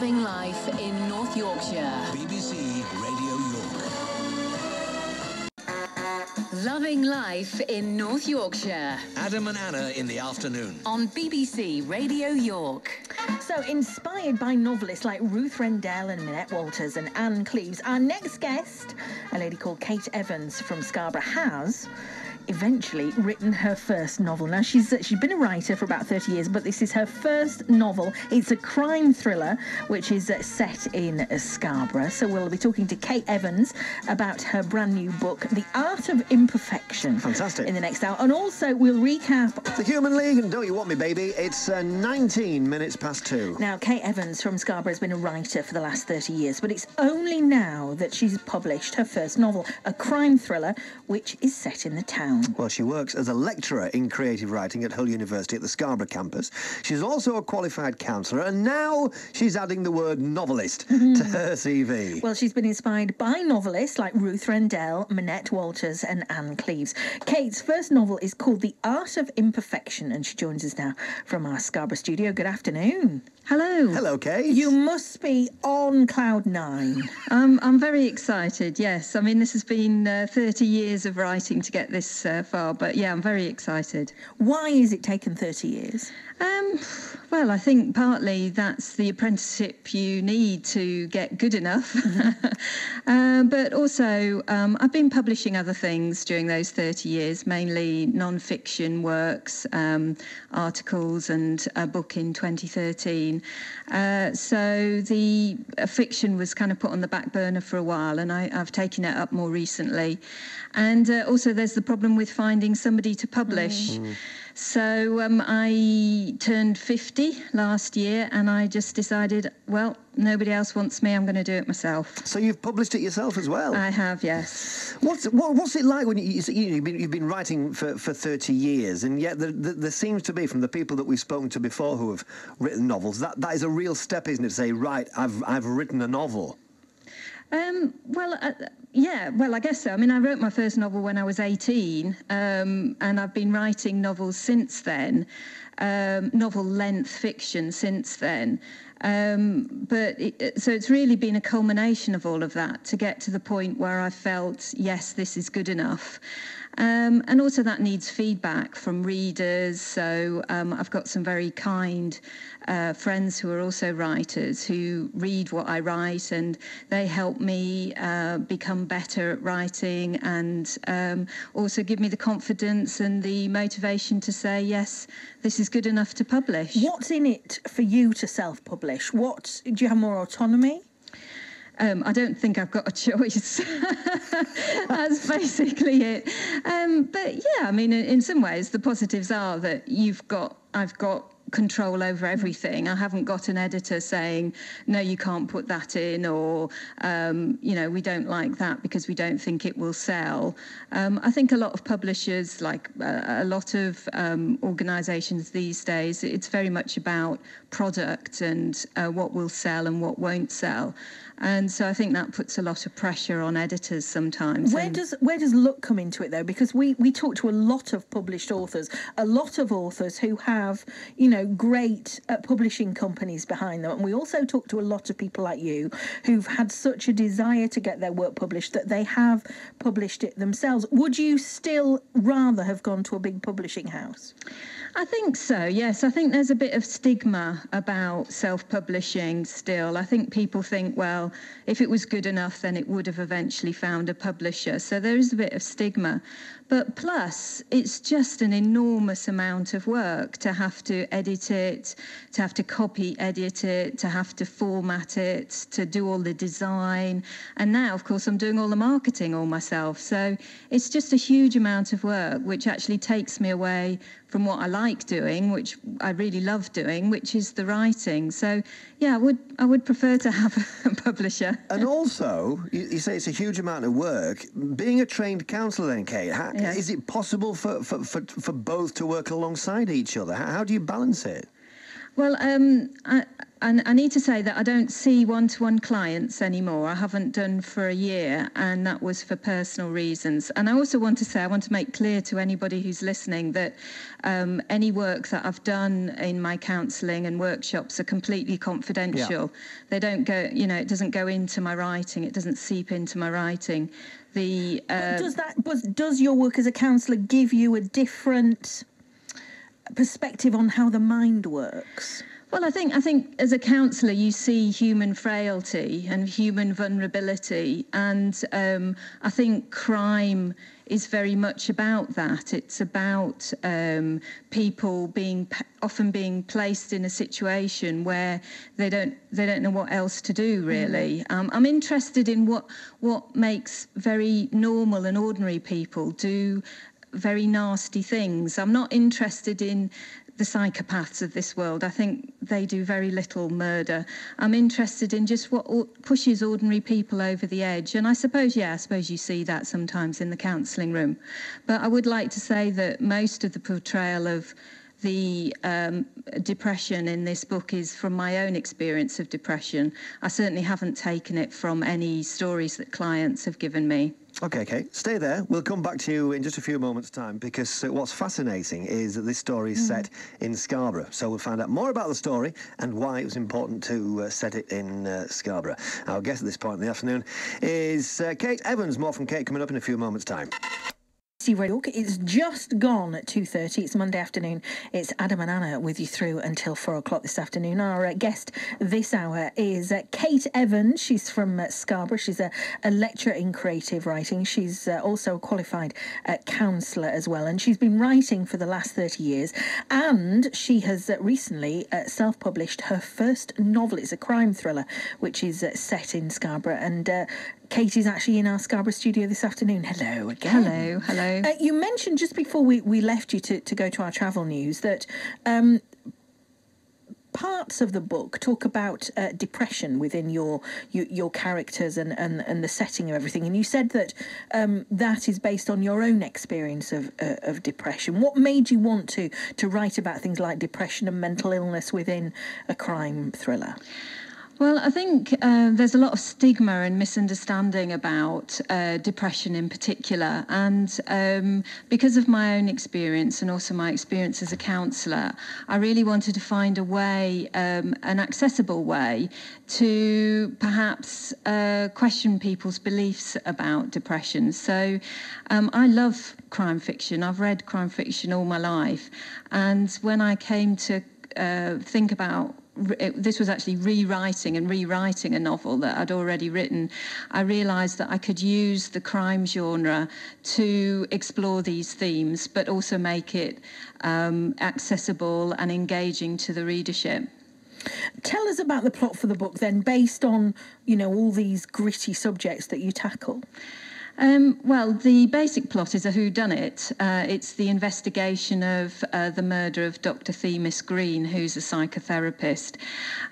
Loving life in North Yorkshire. BBC Radio York. Loving life in North Yorkshire Adam and Anna in the afternoon. on BBC Radio York. So, inspired by novelists like Ruth Rendell and Minette Walters and Ann Cleeves, our next guest, a lady called Kate Evans from Scarborough, has eventually written her first novel. Now, she's she's been a writer for about 30 years, but this is her first novel. It's a crime thriller, which is uh, set in Scarborough. So, we'll be talking to Kate Evans about her brand new book, The Art of Imperfection. Fantastic. In the next hour. And also, we'll recap The Human League and Don't You Want Me Baby? It's uh, 19 minutes past two. Now, Kate Evans from Scarborough has been a writer for the last 30 years, but it's only now that she's published her first novel, a crime thriller, which is set in the town. Well, she works as a lecturer in creative writing at Hull University at the Scarborough campus. She's also a qualified counsellor, and now she's adding the word novelist to her CV. Well, she's been inspired by novelists like Ruth Rendell, Minette Walters, and Ann Cleeves. Kate's first novel is called The Art of Imperfection, and she joins us now from our Scarborough studio. Good afternoon. Hello. Hello, Kate. You must be on cloud nine. Um, I'm very excited, yes. I mean, this has been uh, 30 years of writing to get this uh, far, but yeah, I'm very excited. Why is it taken 30 years? Um, well, I think partly that's the apprenticeship you need to get good enough. uh, but also, um, I've been publishing other things during those 30 years, mainly non fiction works, um, articles, and a book in 2013. Uh, so the uh, fiction was kind of put on the back burner for a while, and I, I've taken it up more recently. And uh, also, there's the problem with finding somebody to publish. So um, I turned 50 last year, and I just decided, well, nobody else wants me. I'm going to do it myself. So you've published it yourself as well. I have, yes. What's what, what's it like when you, you, you have been, you've been writing for, for 30 years, and yet there, there, there seems to be from the people that we've spoken to before who have written novels that that is a real step, isn't it? To say, right, I've I've written a novel. Um, well, uh, yeah, well, I guess so. I mean, I wrote my first novel when I was 18, um, and I've been writing novels since then, um, novel length fiction since then. Um, but it, so it's really been a culmination of all of that to get to the point where I felt, yes, this is good enough. Um, and also that needs feedback from readers. So um, I've got some very kind uh, friends who are also writers who read what I write and they help me uh, become better at writing and um, also give me the confidence and the motivation to say, yes, this is good enough to publish. What's in it for you to self-publish? What do you have more autonomy? Um, I don't think I've got a choice. That's basically it. Um, but yeah, I mean, in, in some ways, the positives are that you've got, I've got control over everything. I haven't got an editor saying, no, you can't put that in, or, um, you know, we don't like that because we don't think it will sell. Um, I think a lot of publishers, like uh, a lot of um, organisations these days, it's very much about product and uh, what will sell and what won't sell. And so I think that puts a lot of pressure on editors sometimes. Where And- does where does luck come into it though? Because we we talk to a lot of published authors, a lot of authors who have you know great uh, publishing companies behind them, and we also talk to a lot of people like you who've had such a desire to get their work published that they have published it themselves. Would you still rather have gone to a big publishing house? I think so, yes. I think there's a bit of stigma about self publishing still. I think people think, well, if it was good enough, then it would have eventually found a publisher. So there is a bit of stigma. But plus, it's just an enormous amount of work to have to edit it, to have to copy edit it, to have to format it, to do all the design. And now, of course, I'm doing all the marketing all myself. So it's just a huge amount of work, which actually takes me away from what I like doing, which I really love doing, which is the writing. So yeah, I would I would prefer to have a publisher. And also, you, you say it's a huge amount of work. Being a trained counsellor, then, Kate, how, is it possible for, for, for, for both to work alongside each other? How, how do you balance it? Well, um, I, and I need to say that I don't see one-to-one clients anymore. I haven't done for a year, and that was for personal reasons. And I also want to say, I want to make clear to anybody who's listening that um, any work that I've done in my counselling and workshops are completely confidential. They don't go, you know, it doesn't go into my writing. It doesn't seep into my writing. The uh, does that but does your work as a counsellor give you a different perspective on how the mind works? Well, I think I think as a counsellor, you see human frailty and human vulnerability, and um, I think crime is very much about that. It's about um, people being often being placed in a situation where they don't they don't know what else to do. Really, mm. um, I'm interested in what what makes very normal and ordinary people do very nasty things. I'm not interested in the psychopaths of this world. I think they do very little murder. I'm interested in just what pushes ordinary people over the edge. And I suppose, yeah, I suppose you see that sometimes in the counselling room. But I would like to say that most of the portrayal of the um, depression in this book is from my own experience of depression. I certainly haven't taken it from any stories that clients have given me. Okay, Kate, stay there. We'll come back to you in just a few moments' time because uh, what's fascinating is that this story is mm. set in Scarborough. So we'll find out more about the story and why it was important to uh, set it in uh, Scarborough. Our guest at this point in the afternoon is uh, Kate Evans. More from Kate coming up in a few moments' time. Radio. It's just gone at 2.30. It's Monday afternoon. It's Adam and Anna with you through until 4 o'clock this afternoon. Our uh, guest this hour is uh, Kate Evans. She's from uh, Scarborough. She's a, a, lecturer in creative writing. She's uh, also a qualified uh, counsellor as well. And she's been writing for the last 30 years. And she has uh, recently self-published her first novel. It's a crime thriller, which is set in Scarborough. And Katie's actually in our Scarborough studio this afternoon. Hello again. Hello, hello. Uh, you mentioned just before we, we left you to, to go to our travel news that um, parts of the book talk about uh, depression within your, your, your characters and, and and the setting of everything. And you said that um, that is based on your own experience of uh, of depression. What made you want to to write about things like depression and mental illness within a crime thriller? Well, I think uh, there's a lot of stigma and misunderstanding about uh, depression in particular. And um, because of my own experience and also my experience as a counsellor, I really wanted to find a way, um, an accessible way, to perhaps uh, question people's beliefs about depression. So um, I love crime fiction. I've read crime fiction all my life. And when I came to uh, think about this was actually rewriting and rewriting a novel that I'd already written, I realised that I could use the crime genre to explore these themes, but also make it um, accessible and engaging to the readership. Tell us about the plot for the book then, based on you know all these gritty subjects that you tackle. Um, well, the basic plot is a whodunit. Uh, it's the investigation of uh, the murder of Dr. Themis Green, who's a psychotherapist.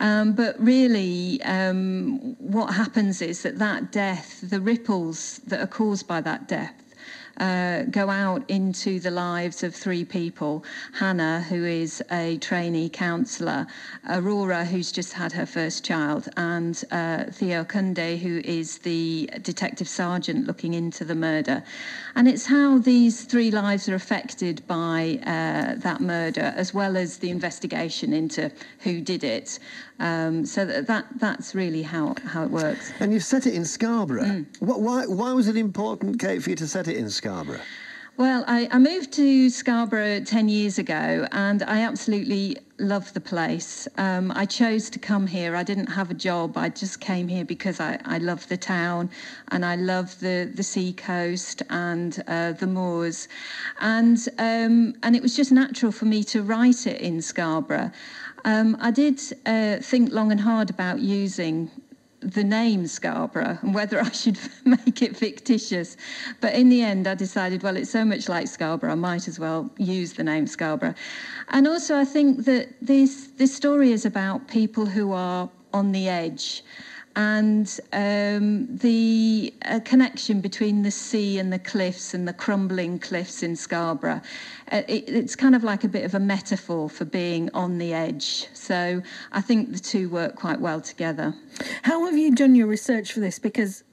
Um, but really, um, what happens is that that death, the ripples that are caused by that death, uh, go out into the lives of three people Hannah, who is a trainee counsellor, Aurora, who's just had her first child, and uh, Theo Kunde, who is the detective sergeant looking into the murder. And it's how these three lives are affected by uh, that murder, as well as the investigation into who did it. Um, so that, that, that's really how, how it works. And you've set it in Scarborough. Mm. What, why, why was it important, Kate, for you to set it in Scarborough? Well, I, I, moved to Scarborough 10 years ago and I absolutely love the place. Um, I chose to come here. I didn't have a job. I just came here because I, I love the town and I love the, the sea coast and uh, the moors. And, um, and it was just natural for me to write it in Scarborough. Um, I did uh, think long and hard about using the name Scarborough and whether I should make it fictitious. But in the end, I decided, well, it's so much like Scarborough, I might as well use the name Scarborough. And also, I think that this, this story is about people who are on the edge. And um, the uh, connection between the sea and the cliffs and the crumbling cliffs in Scarborough. Uh, it, it's kind of like a bit of a metaphor for being on the edge. So I think the two work quite well together. How have you done your research for this? Because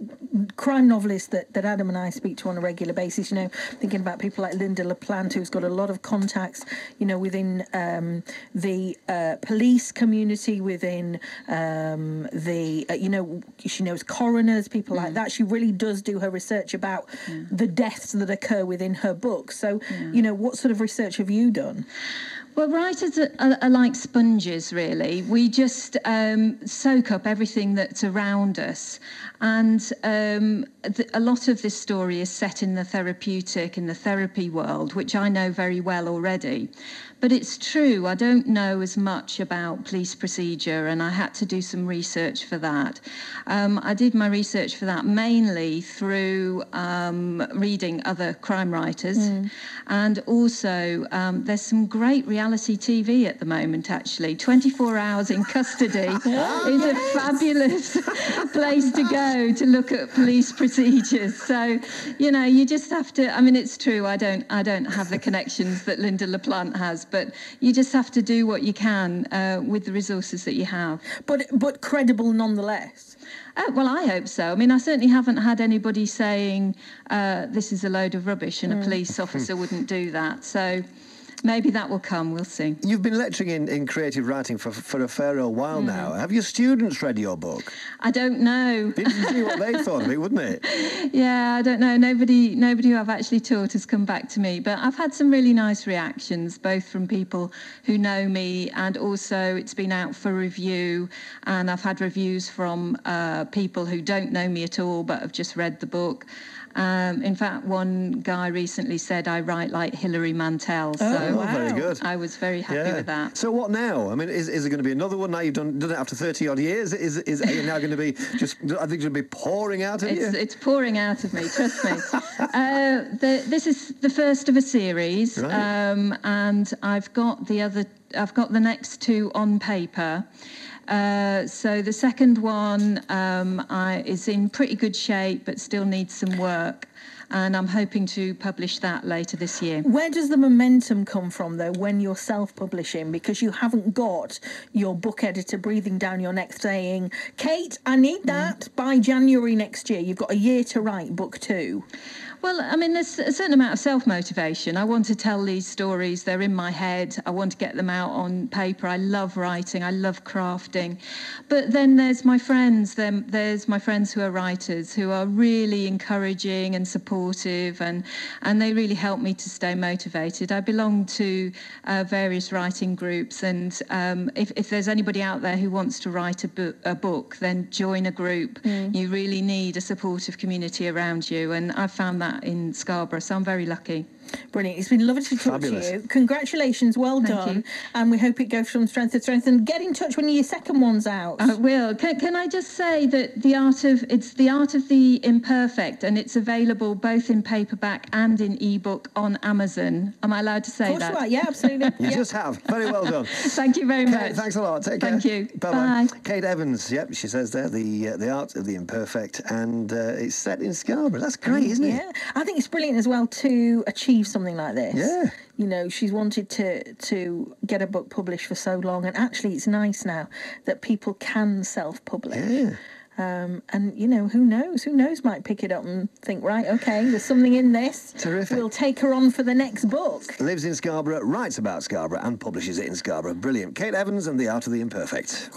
crime novelists that, that Adam and I speak to on a regular basis, you know, thinking about people like Lynda La Plante, who's got a lot of contacts, you know, within um, the uh, police community, within um, the, uh, you know, she knows coroners, people like that. She really does do her research about the deaths that occur within her book. So, you know, what sort of research have you done? Well, writers are, are, are like sponges, really. We just um, soak up everything that's around us. And um, a lot of this story is set in the therapeutic, in the therapy world, which I know very well already. But it's true, I don't know as much about police procedure, and I had to do some research for that. Um, I did my research for that mainly through um, reading other crime writers, and also um, there's some great reality TV at the moment, actually. 24 Hours in Custody is a fabulous place to go to look at police procedures. So, you know, you just have to. I mean, it's true. I don't. I don't have the connections that Lynda La Plante has, but you just have to do what you can uh, with the resources that you have. But but credible nonetheless. Uh, well, I hope so. I mean, I certainly haven't had anybody saying uh, this is a load of rubbish, and a police officer wouldn't do that. So. Maybe that will come. We'll see. You've been lecturing in, in creative writing for, for a fair old while now. Have your students read your book? I don't know. It'd see what they thought of it, wouldn't it? Yeah, I don't know. Nobody, nobody who I've actually taught has come back to me, but I've had some really nice reactions, both from people who know me and also it's been out for review, and I've had reviews from uh, people who don't know me at all but have just read the book. Um, in fact, one guy recently said I write like Hilary Mantel, so Oh, very good. I was very happy with that. So what now? I mean, is, is there going to be another one now? You've done, done it after 30 odd years. Is, is are you now going to be just, I think, going to be pouring out of It's, you? it's pouring out of me, trust me. uh, the, this is the first of a series, Right. um, and I've got the other. I've got the next two on paper. Uh, so the second one um, I, is in pretty good shape, but still needs some work, and I'm hoping to publish that later this year. Where does the momentum come from, though, when you're self publishing? Because you haven't got your book editor breathing down your neck saying, Kate, I need that by January next year. You've got a year to write book two. Well, I mean, there's a certain amount of self motivation. I want to tell these stories, they're in my head. I want to get them out on paper. I love writing, I love crafting. But then there's my friends, then there's my friends who are writers who are really encouraging and supportive, and, and they really help me to stay motivated. I belong to uh, various writing groups, and um, if, if there's anybody out there who wants to write a, book, a book, then join a group. You really need a supportive community around you, and I've found that in Scarborough, so I'm very lucky. Brilliant. It's been lovely to talk Fabulous. to you. Congratulations. Well Thank done. you. And we hope it goes from strength to strength. And get in touch when your second one's out. I will. Can, can I just say that the art of it's the art of the imperfect, and it's available both in paperback and in ebook on Amazon. Am I allowed to say that? of course that? you are. Yeah, absolutely. You Yeah. just have. Very well done. Thank you very Kate, much. thanks a lot. Take care. Thank you. Bye-bye. Bye. Kate Evans. Yep, she says there the uh, the art of the imperfect, and uh, it's set in Scarborough. That's great, isn't it? Yeah, I think it's brilliant as well to achieve something like this. Yeah. You know, she's wanted to to get a book published for so long, and actually, it's nice now that people can self-publish. Yeah. Um, and you know, who knows? Who knows? Might pick it up and think, right, okay, there's something in this. Terrific. We'll take her on for the next book. Lives in Scarborough, writes about Scarborough, and publishes it in Scarborough. Brilliant. Kate Evans and the Art of the Imperfect.